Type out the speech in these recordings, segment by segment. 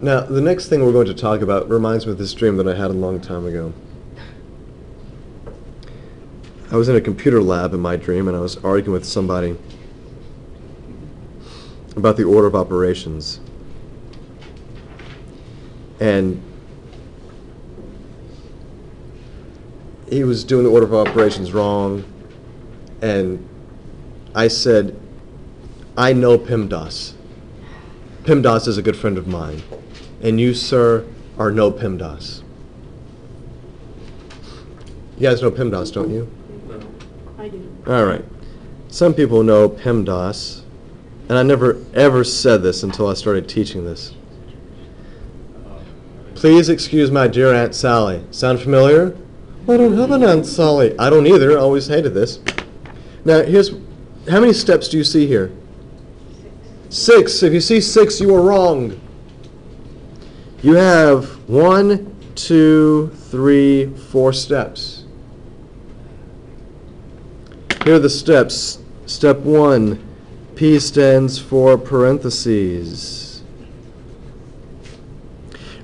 Now, the next thing we're going to talk about reminds me of this dream that I had a long time ago. I was in a computer lab in my dream and I was arguing with somebody about the order of operations. And he was doing the order of operations wrong. And I said, I know PEMDAS. PEMDAS is a good friend of mine. And you, sir, are no PEMDAS. You guys know PEMDAS, don't you? No. I do. All right. Some people know PEMDAS, and I never ever said this until I started teaching this. Please excuse my dear Aunt Sally. Sound familiar? I don't have an Aunt Sally. I don't either. I always hated this. Now, here's how many steps do you see here? Six. If you see six, you are wrong. You have one, two, three, four steps. Here are the steps. Step one, P stands for parentheses.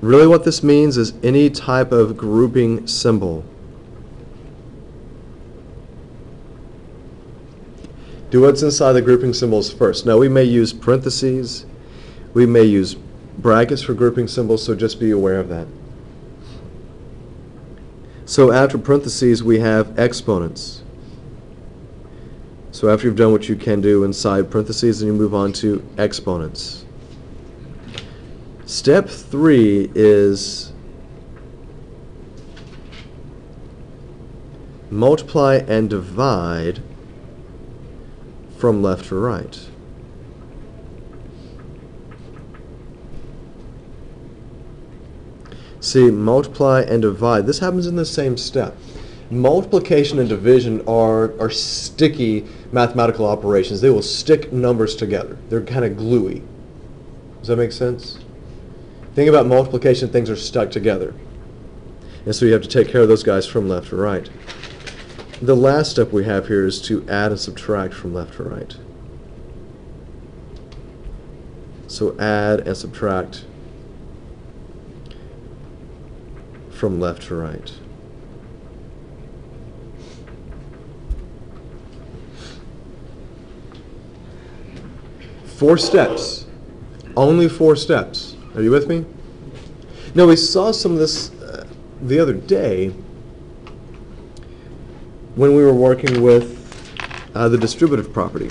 Really what this means is any type of grouping symbol. Do what's inside the grouping symbols first. Now we may use parentheses, we may use brackets for grouping symbols, so just be aware of that. So after parentheses, we have exponents. So after you've done what you can do inside parentheses, then you move on to exponents. Step three is multiply and divide from left to right. See, multiply and divide. This happens in the same step. Multiplication and division are, are sticky mathematical operations. They will stick numbers together. They're kind of gluey. Does that make sense? Think about multiplication, things are stuck together. And so you have to take care of those guys from left to right. The last step we have here is to add and subtract from left to right. So add and subtract from left to right. Four steps. Only four steps. Are you with me? Now, we saw some of this uh, the other day when we were working with uh, the distributive property.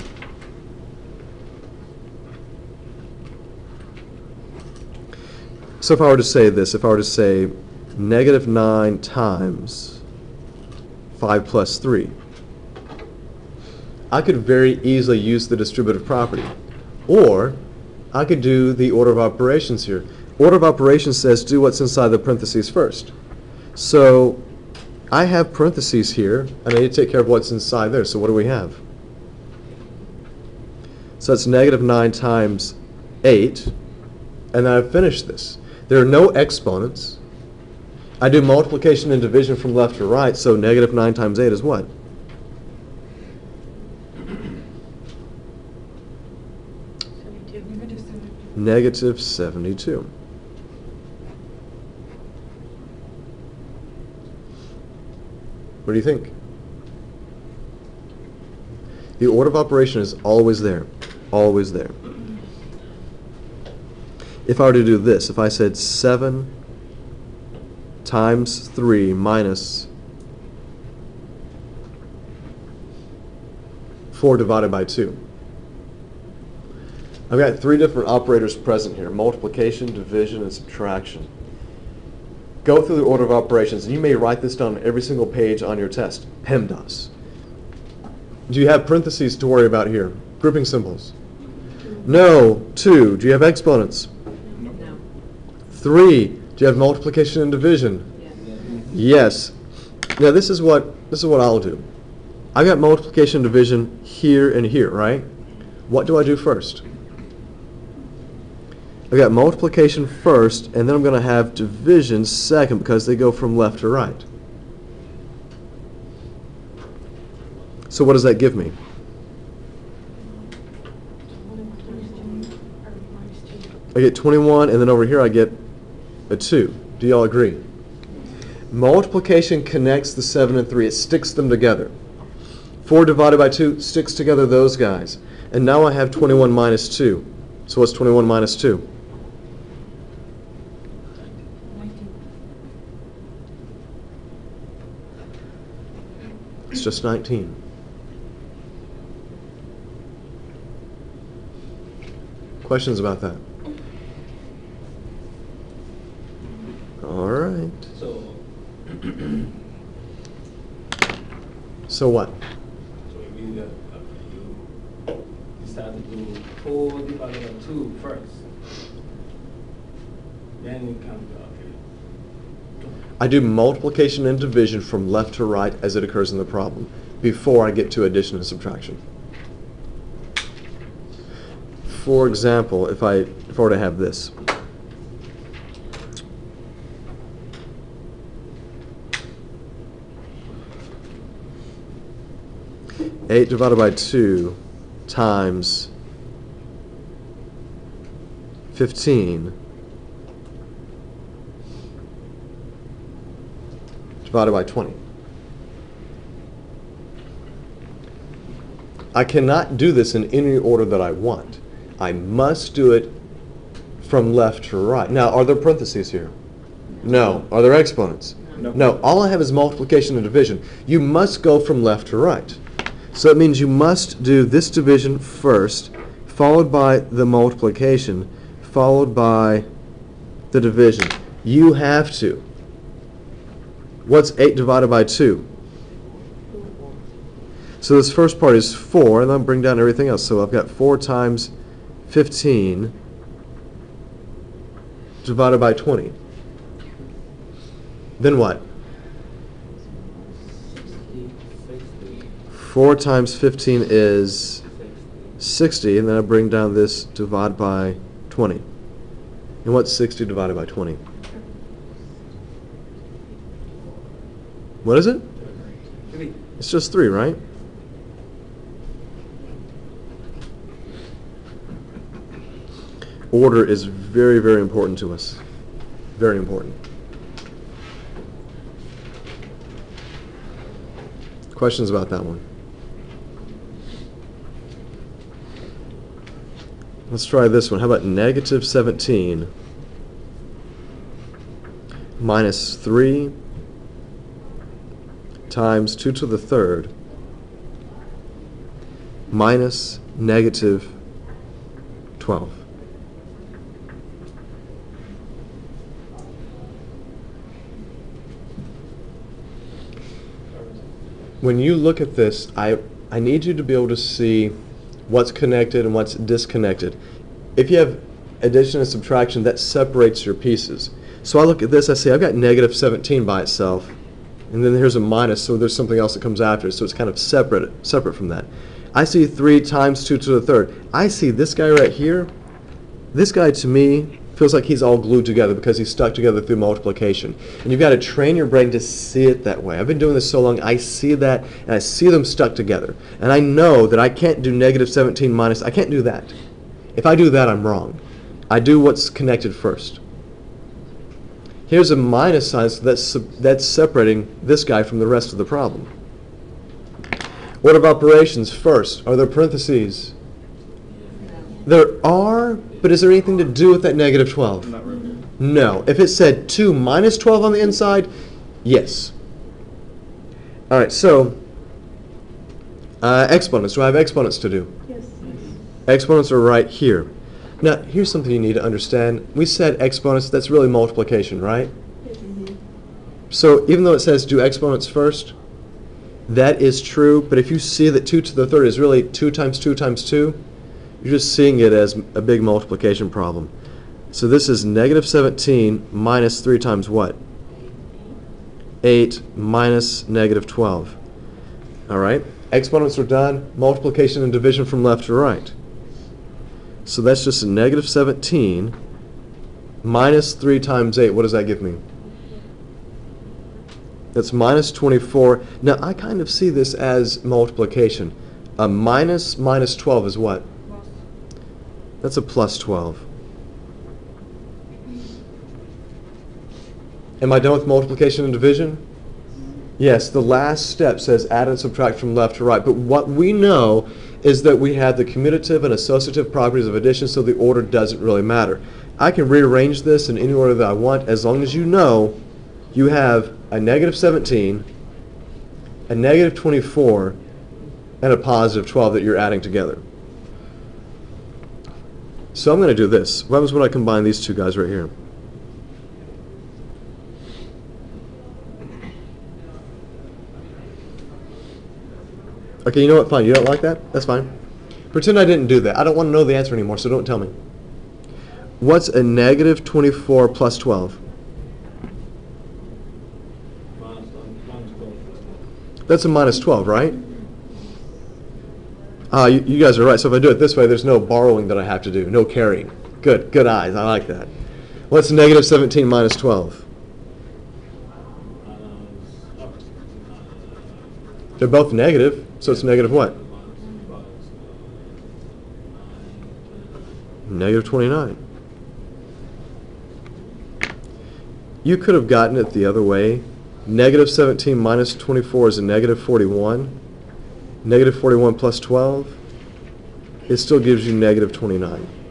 So if I were to say this, if I were to say negative 9 times 5 plus 3, I could very easily use the distributive property. Or I could do the order of operations here. Order of operations says do what's inside the parentheses first. So I have parentheses here, and I need to take care of what's inside there. So what do we have? So it's negative 9 times 8, and I've finished this. There are no exponents. I do multiplication and division from left to right, so negative 9 times 8 is what? Negative 72. What do you think? The order of operation is always there, always there. If I were to do this, if I said 7 times 3 minus 4 divided by 2. I've got three different operators present here, multiplication, division, and subtraction. Go through the order of operations, and you may write this down on every single page on your test. PEMDAS. Do you have parentheses to worry about here? Grouping symbols? No. Two. Do you have exponents? No. Three. You have multiplication and division? Yes. Now this is what this is what I'll do. I've got multiplication and division here and here, right? What do I do first? I've got multiplication first, and then I'm going to have division second because they go from left to right. So what does that give me? I get 21, and then over here I get a 2. Do y'all agree? Multiplication connects the 7 and 3. It sticks them together. 4 divided by 2 sticks together those guys. And now I have 21 minus 2. So what's 21 minus 2? It's just 19. Questions about that? All right. So, So what? so we got, okay, you decided to do four divided by two first. Then you come to, okay. I do multiplication and division from left to right as it occurs in the problem before I get to addition and subtraction. For example, if I, if I were to have this. Eight divided by two times fifteen divided by 20. I cannot do this in any order that I want. I must do it from left to right. Now, are there parentheses here? No. Are there exponents? No. No. All I have is multiplication and division. You must go from left to right. So it means you must do this division first, followed by the multiplication, followed by the division. You have to. What's 8 divided by 2? So this first part is 4, and then bring down everything else. So I've got 4 times 15 divided by 20. Then what? 4 times 15 is sixty. and then I bring down this divide by 20. And what's 60 divided by 20? What is it? It's just 3, right? Order is very, very important to us. Very important. Questions about that one? Let's try this one. How about negative 17 minus 3 times 2 to the third minus negative 12. When you look at this, I, I need you to be able to see what's connected and what's disconnected. If you have addition and subtraction, that separates your pieces. So I look at this, I say I've got negative 17 by itself, and then here's a minus, so there's something else that comes after it, so it's kind of separate, separate from that. I see 3 times 2 to the third. I see this guy right here. This guy, to me, feels like he's all glued together because he's stuck together through multiplication. And you've got to train your brain to see it that way. I've been doing this so long, I see that, and I see them stuck together. And I know that I can't do negative 17 minus, I can't do that. If I do that, I'm wrong. I do what's connected first. Here's a minus sign, so that's, that's separating this guy from the rest of the problem. What of operations first. Are there parentheses? There are, but is there anything to do with that negative 12? Not really. No. If it said 2 minus 12 on the inside, yes. All right, so uh, exponents. Do I have exponents to do? Yes. Exponents are right here. Now, here's something you need to understand. We said exponents, that's really multiplication, right? So even though it says do exponents first, that is true, but if you see that 2 to the third is really 2 times 2 times 2, you're just seeing it as a big multiplication problem. So this is negative 17 minus 3 times what? 8 minus negative 12. All right? Exponents are done. Multiplication and division from left to right. So that's just a negative 17 minus 3 times 8. What does that give me? That's minus 24. Now, I kind of see this as multiplication. A minus minus 12 is what? That's a plus 12. Am I done with multiplication and division? Yes, the last step says add and subtract from left to right. But what we know is that we have the commutative and associative properties of addition, so the order doesn't really matter. I can rearrange this in any order that I want as long as you know you have a negative 17, a negative 24, and a positive 12 that you're adding together. So I'm going to do this. What happens when I combine these two guys right here? Okay, you know what? Fine. You don't like that? That's fine. Pretend I didn't do that. I don't want to know the answer anymore, so don't tell me. What's a negative 24 plus 12? Um, minus twelve. That's a minus 12, right? Ah, you, you guys are right. So if I do it this way, there's no borrowing that I have to do, no carrying. Good, good eyes. I like that. What's negative 17 minus 12? Minus, oh, uh, They're both negative, so it's negative what? uh, Negative 29. You could have gotten it the other way. Negative 17 minus 24 is a negative 41. Negative 41 plus 12, it still gives you negative 29. Okay?